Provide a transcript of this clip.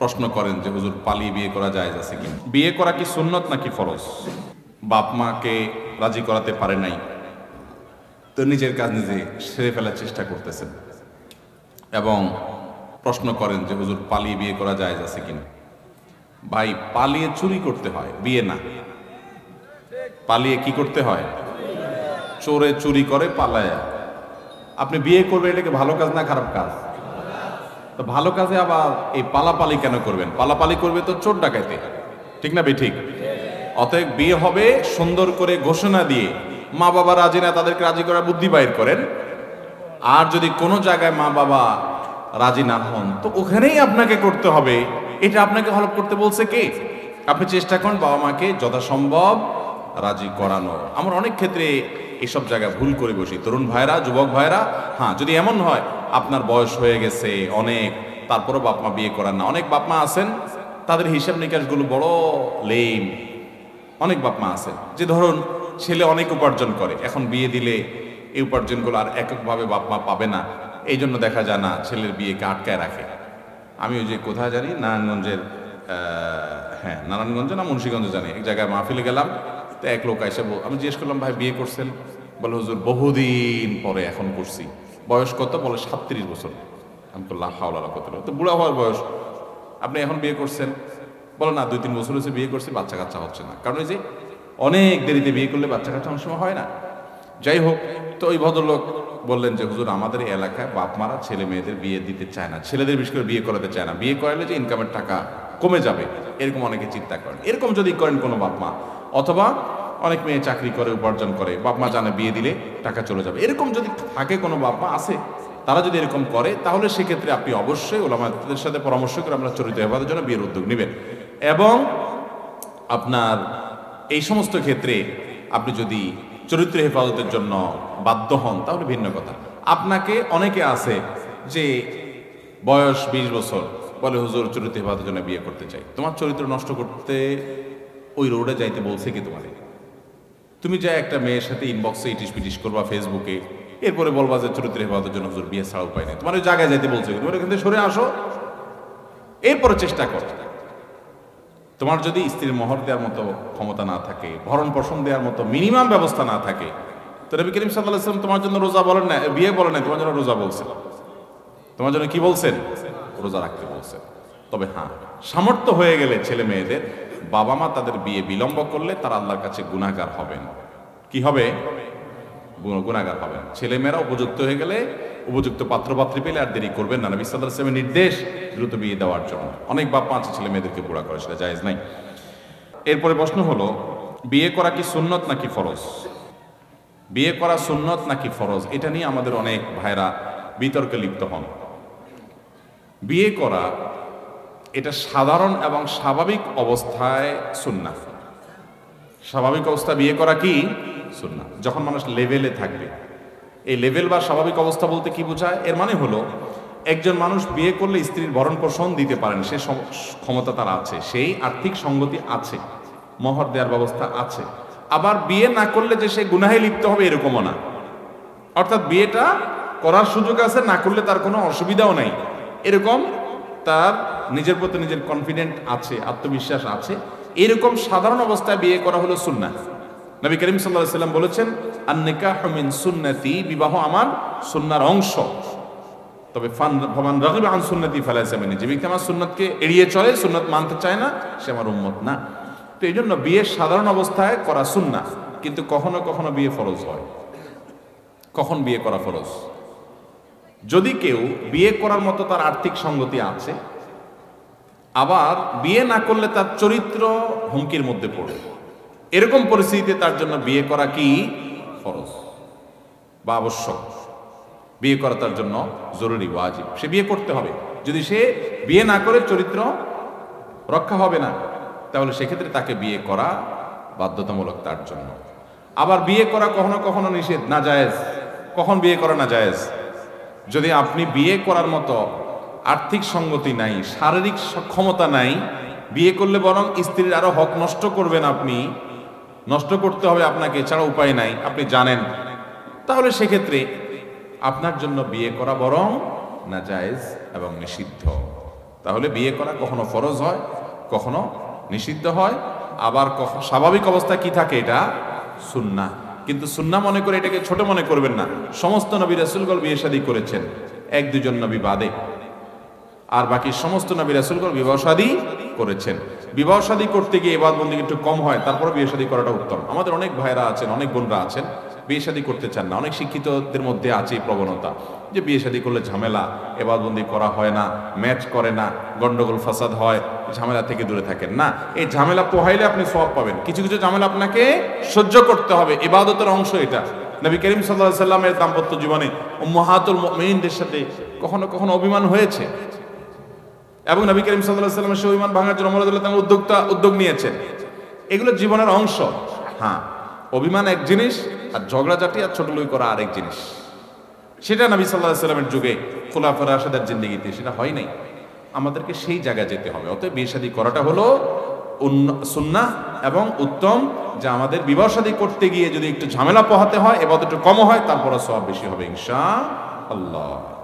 প্রশ্ন করেন যে, হুজুর পালিয়ে বিয়ে করা যায় আছে কি বিয়ে করা কি সুন্নত নাকি ফরজ? বাপ মাকে রাজি করাতে পারে নাই, তো নিজের কাজ নিজে সেরে ফেলার চেষ্টা করতেছেন। এবং প্রশ্ন করেন যে, হুজুর পালিয়ে বিয়ে করা যায় আছে কিনা ভাই, পালিয়ে চুরি করতে হয়, বিয়ে না। পালিয়ে কি করতে হয়? চোরে চুরি করে পালায়। আপনি বিয়ে করবেন এটাকে ভালো কাজ না খারাপ কাজ? তো ভালো কাজে আবার এই পালাপালি কেন করবেন? পালাপালি করবে তো চোর ডাকাইতে ঠিক না ঠিক অতএব বিয়ে হবে সুন্দর করে ঘোষণা দিয়ে মা বাবা রাজি না, তাদেরকে রাজি করার বুদ্ধি বাইর করেন। আর যদি কোনো জায়গায় মা বাবা রাজি না হন, তো ওখানেই আপনাকে করতে হবে। এটা আপনাকে হলপ করতে বলছে কে? আপনি চেষ্টা করেন বাবা মাকে যথাসম্ভব রাজি করানো। আমরা অনেক ক্ষেত্রে এসব জায়গায় ভুল করে বসি। তরুণ ভাইরা, যুবক ভাইরা হ্যাঁ যদি এমন হয়, আপনার বয়স হয়ে গেছে, অনেক, তারপরও বাপমা বিয়ে করান না। অনেক বাপমা আছেন, তাদের হিসাব নিকাশগুলো বড় লেম। অনেক বাপমা আছেন। যে ধরুন, ছেলে অনেক উপার্জন করে, এখন বিয়ে দিলে এই উপার্জনগুলো আর এককভাবে বাপমা পাবে না। এই জন্য দেখা যায় না, ছেলের বিয়েকে আটকায় রাখে। আমি ওই যে কোথায় জানি? নারায়ণগঞ্জের হ্যাঁ নারায়ণগঞ্জ না মুন্সীগঞ্জ জানি। এক জায়গায় মাহফিলে গেলাম তো এক লোক এসে আমি জিজ্ঞেস করলাম, ভাই, বিয়ে করছেন? বলে, হুজুর, বহুদিন পরে এখন করছি। বয়স কত? বলে, সাতত্রিশ বছর। আমি তো হাওলা কত তো বুড়া হওয়ার বয়স। আপনি এখন বিয়ে করছেন? বলো, না, দুই তিন বছর হচ্ছে বিয়ে করছি, বাচ্চা কাচ্চা হচ্ছে না। কারণ ওই যে অনেক দেরিতে বিয়ে করলে বাচ্চা কাচ্চা অনেক সময় হয় না। যাই হোক, তো ওই ভদ্রলোক বললেন যে, হুজুর, আমাদের এলাকায় বাপ মারা ছেলে মেয়েদের বিয়ে দিতে চায় না। ছেলেদের বিশেষ করে বিয়ে করাতে চায় না। বিয়ে করালে যে ইনকামের টাকা কমে যাবে, এরকম অনেকে চিন্তা করেন। এরকম যদি করেন কোনো বাপ মা, অথবা অনেক মেয়ে চাকরি করে, উপার্জন করে, বাপ মা জানে বিয়ে দিলে টাকা চলে যাবে। এরকম যদি থাকে কোনো বাপ মা আছে, তারা যদি এরকম করে, তাহলে সেক্ষেত্রে আপনি অবশ্যই ওলামাদের সাথে পরামর্শ করে আপনার চরিত্র হেফাজতের জন্য বিয়ের উদ্যোগ নেবেন। এবং আপনার এই সমস্ত ক্ষেত্রে আপনি যদি চরিত্র হেফাজতের জন্য বাধ্য হন, তাহলে ভিন্ন কথা। আপনাকে অনেকে আছে যে বয়স বিশ বছর বলে, হুজুর, চরিত্র হেফাজতের জন্য বিয়ে করতে চাই। তোমার চরিত্র নষ্ট করতে ওই রোডে যাইতে বলছে কি তোমাদের তুমি যা একটা মেয়ের সাথে ইনবক্সে ইটিস পিটিস করবা ফেসবুকে এরপরে বলবা যে চরিত্র হেফাজতের জন্য হুজুর বিয়ে ছাড়া উপায় নেই। তোমার ওই জায়গায় যাইতে বলছে? তোমার এখান সরে আসো। এরপরে চেষ্টা কর। তোমার যদি স্ত্রীর মহর দেওয়ার মতো ক্ষমতা না থাকে, ভরণ পোষণ দেওয়ার মতো মিনিমাম ব্যবস্থা না থাকে, তো রবি করিম সাল্লাহ তোমার জন্য রোজা বলেন না, বিয়ে বলেন না, তোমার জন্য রোজা বলছেন তোমার জন্য কি বলছেন? রোজা রাখতে বলছেন তবে হ্যাঁ সামর্থ্য হয়ে গেলে ছেলে মেয়েদের বাবা মা তাদের বিয়ে বিলম্ব করলে তারা আল্লাহর কাছে গুণাগার হবেন। কি হবে? গুণাগার হবেন। ছেলে মেয়েরা উপযুক্ত হয়ে গেলে উপযুক্ত পাত্রপাত্রী পেলে আর দেরি করবেন না। নবী সাল্লাহ নির্দেশ দ্রুত বিয়ে দেওয়ার জন্য। অনেক বাপ আছে ছেলে মেয়েদেরকে বুড়া করে, সেটা জায়েজ নাই। এরপরে প্রশ্ন হলো, বিয়ে করা কি সুন্নত নাকি ফরজ? বিয়ে করা সুন্নত নাকি ফরজ? এটা নিয়ে আমাদের অনেক ভাইরা বিতর্কে লিপ্ত হন। বিয়ে করা, এটা সাধারণ এবং স্বাভাবিক অবস্থায় সুন্না স্বাভাবিক অবস্থা বিয়ে করা কি? সুন্না যখন মানুষ লেভেলে থাকবে। এই লেভেল বা স্বাভাবিক অবস্থা বলতে কি বোঝায়? এর মানে হলো, একজন মানুষ বিয়ে করলে স্ত্রীর ভরণ পোষণ দিতে পারেন, সে ক্ষমতা তার আছে, সেই আর্থিক সঙ্গতি আছে, মহর দেওয়ার ব্যবস্থা আছে। আবার বিয়ে না করলে যে সে গুনাহে লিপ্ত হবে এরকমও না। অর্থাৎ বিয়েটা করার সুযোগ আছে, না করলে তার কোনো অসুবিধাও নাই। এরকম তার নিজের প্রতি নিজের কনফিডেন্ট আছে, আত্মবিশ্বাস আছে। এরকম সাধারণ অবস্থায় বিয়ে করা হলো সুন্না নবী করিম সাল্লাহ সাল্লাম বলেছেন আর নিকাহ মিন সুন্নতি বিবাহ আমার সুন্নার অংশ। তবে ফান ভমান রাগিব আন সুন্নতি ফেলাইছে মানে যে ব্যক্তি আমার সুন্নতকে এড়িয়ে চলে, সুন্নত মানতে চায় না, সে আমার উম্মত না। তো এই জন্য বিয়ে সাধারণ অবস্থায় করা সুন্না কিন্তু কখনো কখনো বিয়ে ফরজ হয়। কখন বিয়ে করা ফরজ? যদি কেউ বিয়ে করার মতো তার আর্থিক সঙ্গতি আছে, আবার বিয়ে না করলে তার চরিত্র হুমকির মধ্যে পড়ে। এরকম পরিস্থিতিতে তার জন্য বিয়ে করা কি ফরজ বা আবশ্যক? বিয়ে করা তার জন্য জরুরি, ওয়াজিব। সে বিয়ে করতে হবে। যদি সে বিয়ে না করে চরিত্র রক্ষা হবে না, তাহলে সেক্ষেত্রে তাকে বিয়ে করা বাধ্যতামূলক তার জন্য। আবার বিয়ে করা কখনো কখনো নিষেধ না জায়েজ কখন বিয়ে করা না জায়েজ যদি আপনি বিয়ে করার মতো আর্থিক সঙ্গতি নাই, শারীরিক সক্ষমতা নাই, বিয়ে করলে বরং স্ত্রীর আরও হক নষ্ট করবেন আপনি, নষ্ট করতে হবে আপনাকে, এছাড়া উপায় নাই, আপনি জানেন। তাহলে সেক্ষেত্রে আপনার জন্য বিয়ে করা বরং না জায়েজ এবং নিষিদ্ধ। তাহলে বিয়ে করা কখনো ফরজ হয়, কখনো নিষিদ্ধ হয়। আবার স্বাভাবিক অবস্থা কি থাকে এটা? সুন্না কিন্তু সুন্না মনে করে এটাকে ছোট মনে করবেন না। সমস্ত নবী রাসুলগল বিয়ে শাদী করেছেন। এক দুজন নবী বাদে। আর বাকি সমস্ত নবী রাসুলগল বিবাহ শাদী করেছেন। বিবাহ শাদী করতে গিয়ে এবার বন্ধু একটু কম হয় তারপরে বিয়ে শাদী করাটা উত্তম। আমাদের অনেক ভাইরা আছেন, অনেক বোনরা আছেন, বিয়ে শাদী করতে চান না। অনেক শিক্ষিতদের মধ্যে আছে এই প্রবণতা। যে বিয়ে শাদী করলে ঝামেলা, এবাদবন্দি করা হয় না, ম্যাচ করে না, গন্ডগোল, ফাসাদ হয়, ঝামেলা থেকে দূরে থাকেন। না, এই ঝামেলা পোহাইলে আপনি সব পাবেন। কিছু কিছু ঝামেলা আপনাকে সহ্য করতে হবে। এবাদতের অংশ এটা। নবী করিম সাল্লাহ সাল্লামের দাম্পত্য জীবনে মহাতুল মেইনদের সাথে কখনো কখনো অভিমান হয়েছে। এবং নবী করিম সাল্লাহ সাল্লামের সেই ইমান ভাঙার জন্য মরাদুল্লাহ উদ্যোক্তা, উদ্যোগ নিয়েছেন। এগুলো জীবনের অংশ। হ্যাঁ অভিমান এক জিনিস আর ঝগড়াঝাটি আর ছোটলুই করা আরেক জিনিস। সেটা নবী সাল্লাহ সাল্লামের যুগে খোলাফার আসাদের জিন্দগিতে সেটা হয় নাই। আমাদেরকে সেই জায়গায় যেতে হবে। অতএব বিয়ে শাদী করাটা হলো সুন্না এবং উত্তম যে আমাদের বিবাহ শাদী করতে গিয়ে যদি একটু ঝামেলা পোহাতে হয় এবার একটু কম হয় তারপরে সব বেশি হবে ইনশা আল্লাহ